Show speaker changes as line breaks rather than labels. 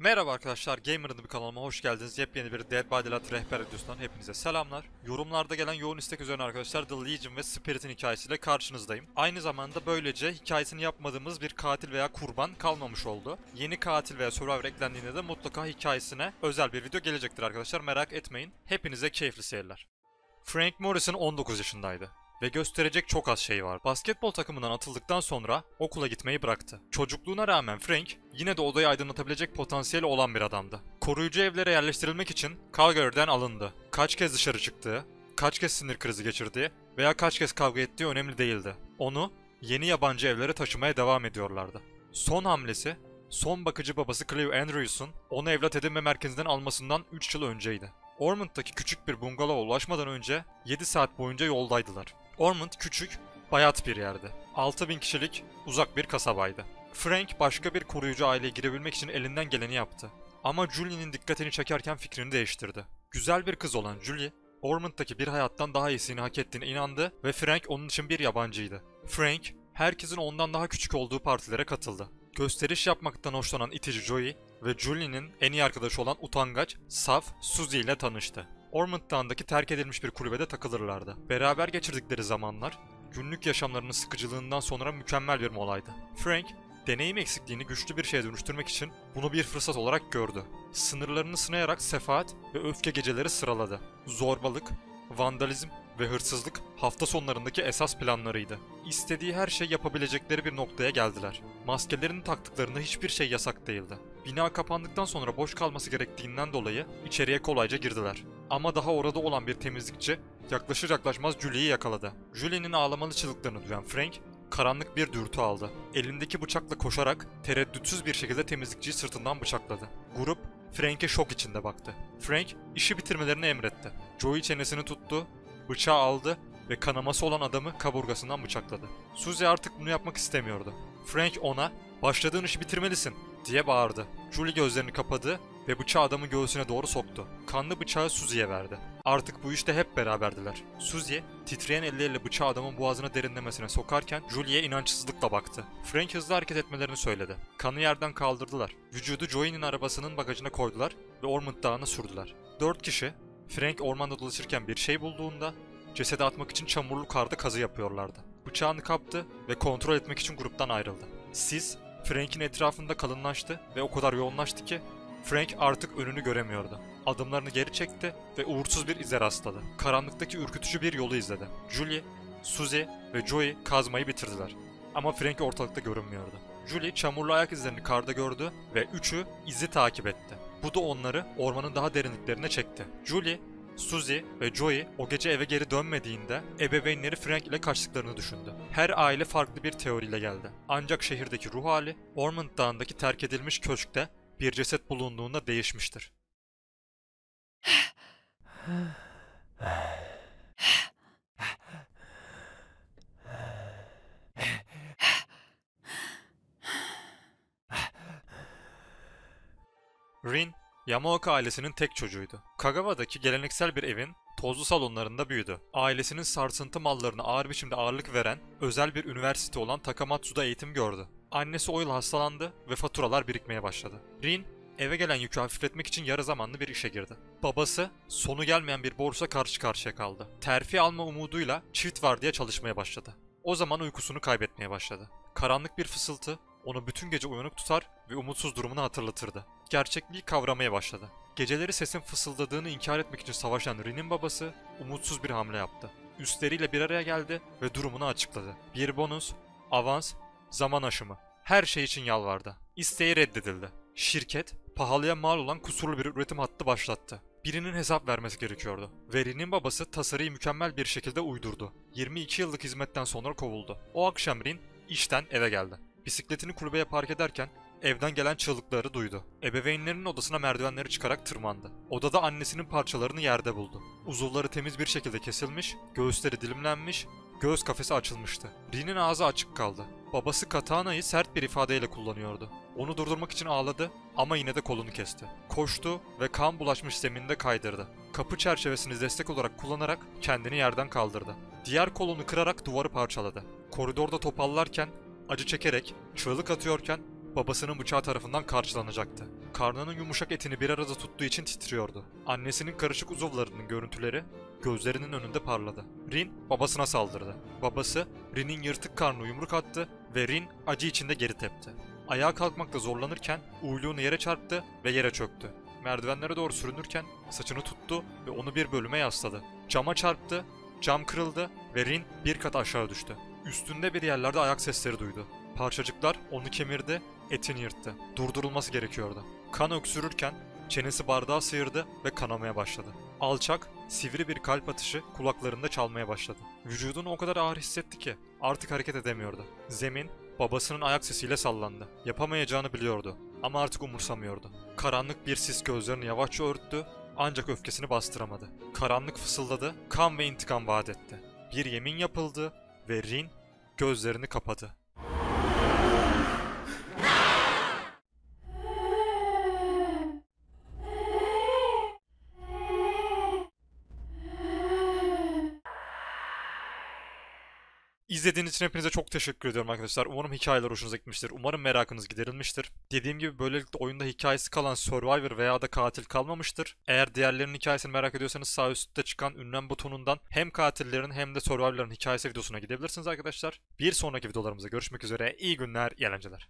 Merhaba arkadaşlar, Gamer'ın bir kanalıma hoş geldiniz. Yepyeni bir Dead by Daylight rehber videosundan hepinize selamlar. Yorumlarda gelen yoğun istek üzerine arkadaşlar The Legion ve Spirit'in hikayesiyle karşınızdayım. Aynı zamanda böylece hikayesini yapmadığımız bir katil veya kurban kalmamış oldu. Yeni katil veya Survivor eklendiğinde de mutlaka hikayesine özel bir video gelecektir arkadaşlar. Merak etmeyin. Hepinize keyifli seyirler. Frank Morrison 19 yaşındaydı ve gösterecek çok az şey var. Basketbol takımından atıldıktan sonra okula gitmeyi bıraktı. Çocukluğuna rağmen Frank yine de odayı aydınlatabilecek potansiyeli olan bir adamdı. Koruyucu evlere yerleştirilmek için Calgary'den alındı. Kaç kez dışarı çıktığı, kaç kez sinir krizi geçirdiği veya kaç kez kavga ettiği önemli değildi. Onu yeni yabancı evlere taşımaya devam ediyorlardı. Son hamlesi son bakıcı babası Clive Andrews'un onu evlat edinme merkezinden almasından 3 yıl önceydi. Ormond'daki küçük bir bungalova ulaşmadan önce 7 saat boyunca yoldaydılar. Ormond küçük, bayat bir yerdi. 6000 kişilik uzak bir kasabaydı. Frank başka bir koruyucu aileye girebilmek için elinden geleni yaptı. Ama Julie'nin dikkatini çekerken fikrini değiştirdi. Güzel bir kız olan Julie, Ormond'daki bir hayattan daha iyisini hak ettiğine inandı ve Frank onun için bir yabancıydı. Frank, herkesin ondan daha küçük olduğu partilere katıldı. Gösteriş yapmaktan hoşlanan itici Joey ve Julie'nin en iyi arkadaşı olan utangaç, saf Suzy ile tanıştı. Ormond Dağı'ndaki terk edilmiş bir kulübede takılırlardı. Beraber geçirdikleri zamanlar, günlük yaşamlarının sıkıcılığından sonra mükemmel bir molaydı. Frank, deneyim eksikliğini güçlü bir şeye dönüştürmek için bunu bir fırsat olarak gördü. Sınırlarını sınayarak sefaat ve öfke geceleri sıraladı. Zorbalık, vandalizm ve hırsızlık hafta sonlarındaki esas planlarıydı. İstediği her şey yapabilecekleri bir noktaya geldiler. Maskelerini taktıklarında hiçbir şey yasak değildi. Bina kapandıktan sonra boş kalması gerektiğinden dolayı içeriye kolayca girdiler. Ama daha orada olan bir temizlikçi yaklaşır yaklaşmaz Julie'yi yakaladı. Julie'nin ağlamalı çığlıklarını duyan Frank karanlık bir dürtü aldı. Elindeki bıçakla koşarak tereddütsüz bir şekilde temizlikçiyi sırtından bıçakladı. Grup Frank'e şok içinde baktı. Frank işi bitirmelerini emretti. Joey çenesini tuttu, bıçağı aldı ve kanaması olan adamı kaburgasından bıçakladı. Suzy artık bunu yapmak istemiyordu. Frank ona "Başladığın işi bitirmelisin." Diye bağırdı. Julie gözlerini kapadı ve bıçağı adamın göğsüne doğru soktu. Kanlı bıçağı Suzy'ye verdi. Artık bu işte hep beraberdiler. Suzy, titreyen elleriyle bıçağı adamın boğazına derinlemesine sokarken Julie'ye inançsızlıkla baktı. Frank hızlı hareket etmelerini söyledi. Kanı yerden kaldırdılar. Vücudu Joey'nin arabasının bagajına koydular ve Ormond Dağı'na sürdüler. Dört kişi, Frank ormanda dolaşırken bir şey bulduğunda cesedi atmak için çamurlu karda kazı yapıyorlardı. Bıçağını kaptı ve kontrol etmek için gruptan ayrıldı. Sis, Frank'in etrafında kalınlaştı ve o kadar yoğunlaştı ki Frank artık önünü göremiyordu. Adımlarını geri çekti ve uğursuz bir ize rastladı. Karanlıktaki ürkütücü bir yolu izledi. Julie, Suzy ve Joey kazmayı bitirdiler. Ama Frank ortalıkta görünmüyordu. Julie çamurlu ayak izlerini karda gördü ve üçü izi takip etti. Bu da onları ormanın daha derinliklerine çekti. Julie, Suzy ve Joey o gece eve geri dönmediğinde ebeveynleri Frank ile kaçtıklarını düşündü. Her aile farklı bir teoriyle geldi. Ancak şehirdeki ruh hali Ormond Dağı'ndaki terk edilmiş köşkte bir ceset bulunduğunda değişmiştir. Rin, Yamaoka ailesinin tek çocuğuydu. Kagawa'daki geleneksel bir evin tozlu salonlarında büyüdü. Ailesinin sarsıntı mallarına ağır biçimde ağırlık veren özel bir üniversite olan Takamatsu'da eğitim gördü. Annesi o yıl hastalandı ve faturalar birikmeye başladı. Rin, eve gelen yükü hafifletmek için yarı zamanlı bir işe girdi. Babası, sonu gelmeyen bir borsa karşı karşıya kaldı. Terfi alma umuduyla çift var diye çalışmaya başladı. O zaman uykusunu kaybetmeye başladı. Karanlık bir fısıltı onu bütün gece uyanık tutar ve umutsuz durumunu hatırlatırdı. Gerçekliği kavramaya başladı. Geceleri sesin fısıldadığını inkar etmek için savaşan Rin'in babası umutsuz bir hamle yaptı. Üstleriyle bir araya geldi ve durumunu açıkladı. Bir bonus, avans, zaman aşımı. Her şey için yalvardı. İsteği reddedildi. Şirket, pahalıya mal olan kusurlu bir üretim hattı başlattı. Birinin hesap vermesi gerekiyordu. Ve Rin'in babası tasarıyı mükemmel bir şekilde uydurdu. 22 yıllık hizmetten sonra kovuldu. O akşam Rin işten eve geldi. Bisikletini kulübeye park ederken evden gelen çığlıkları duydu. Ebeveynlerinin odasına merdivenleri çıkarak tırmandı. Odada annesinin parçalarını yerde buldu. Uzuvları temiz bir şekilde kesilmiş, göğüsleri dilimlenmiş, göğüs kafesi açılmıştı. Rin'in ağzı açık kaldı. Babası katanayı sert bir ifadeyle kullanıyordu. Onu durdurmak için ağladı ama yine de kolunu kesti. Koştu ve kan bulaşmış zeminde kaydırdı. Kapı çerçevesini destek olarak kullanarak kendini yerden kaldırdı. Diğer kolunu kırarak duvarı parçaladı. Koridorda topallarken acı çekerek, çığlık atıyorken babasının bıçağı tarafından karşılanacaktı. karnının yumuşak etini bir arada tuttuğu için titriyordu. Annesinin karışık uzuvlarının görüntüleri gözlerinin önünde parladı. Rin babasına saldırdı. Babası Rin'in yırtık karnına yumruk attı ve Rin acı içinde geri tepti. Ayağa kalkmakta zorlanırken uyluğunu yere çarptı ve yere çöktü. Merdivenlere doğru sürünürken saçını tuttu ve onu bir bölüme yasladı. Cama çarptı, cam kırıldı ve Rin bir kat aşağı düştü. Üstünde bir yerlerde ayak sesleri duydu. Parçacıklar onu kemirdi, etini yırttı. Durdurulması gerekiyordu. Kan öksürürken çenesi bardağı sıyırdı ve kanamaya başladı. Alçak, sivri bir kalp atışı kulaklarında çalmaya başladı. Vücudunu o kadar ağır hissetti ki artık hareket edemiyordu. Zemin babasının ayak sesiyle sallandı. Yapamayacağını biliyordu ama artık umursamıyordu. Karanlık bir sis gözlerini yavaşça örttü ancak öfkesini bastıramadı. Karanlık fısıldadı, kan ve intikam vaat etti. Bir yemin yapıldı ve Rin gözlerini kapadı. İzlediğiniz için hepinize çok teşekkür ediyorum arkadaşlar. Umarım hikayeler hoşunuza gitmiştir. Umarım merakınız giderilmiştir. Dediğim gibi böylelikle oyunda hikayesi kalan Survivor veya da katil kalmamıştır. Eğer diğerlerinin hikayesini merak ediyorsanız sağ üstte çıkan ünlem butonundan hem katillerin hem de Survivor'ların hikayesi videosuna gidebilirsiniz arkadaşlar. Bir sonraki videolarımızda görüşmek üzere. İyi günler, iyi eğlenceler.